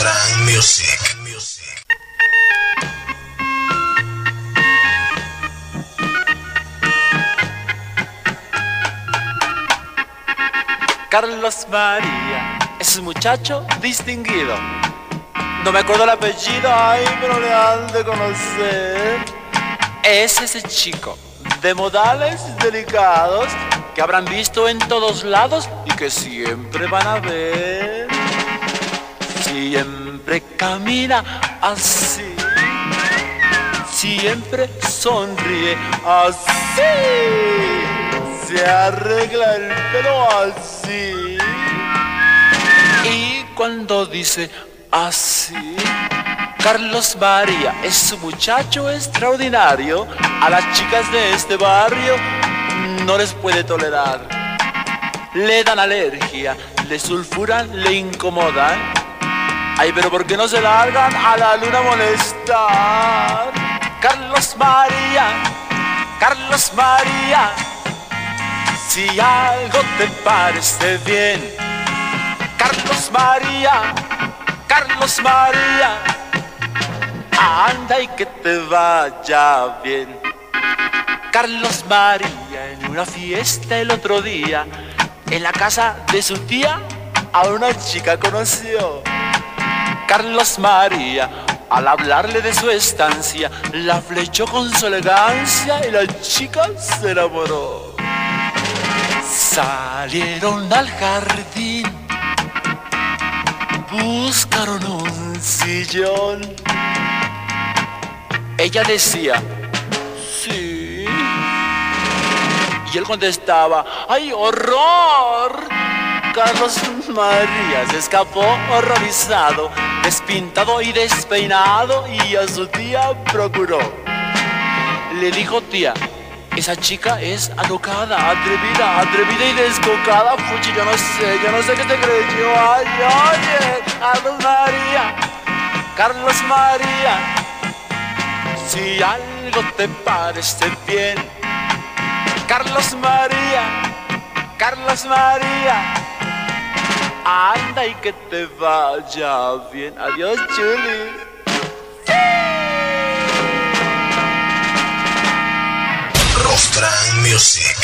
Rostran Music. Carlos María es un muchacho distinguido. No me acuerdo el apellido, ay, pero le han de conocer. Es ese chico de modales delicados que habrán visto en todos lados y que siempre van a ver. Siempre camina así, siempre sonríe así, se arregla el pelo así. Y cuando dice así, Carlos María es un muchacho extraordinario. A las chicas de este barrio no les puede tolerar. Le dan alergia, le sulfuran, le incomodan. Ay, pero ¿por qué no se largan a la luna a molestar? Carlos María, Carlos María, si algo te parece bien. Carlos María, Carlos María, anda y que te vaya bien. Carlos María en una fiesta el otro día, en la casa de su tía, a una chica conoció. Carlos María, al hablarle de su estancia, la flechó con su elegancia y la chica se enamoró. Salieron al jardín, buscaron un sillón. Ella decía, sí. Y él contestaba, ¡ay, horror! Carlos María se escapó horrorizado, despintado y despeinado y a su tía procuró. Le dijo tía, esa chica es alocada, atrevida, atrevida y descocada. Fuchi, yo no sé, yo no sé qué te creyó. Ay, oye, Carlos María, Carlos María, si algo te parece bien. Carlos María, Carlos María, anda y que te vaya bien. Adiós, Chuli. Rostran Music.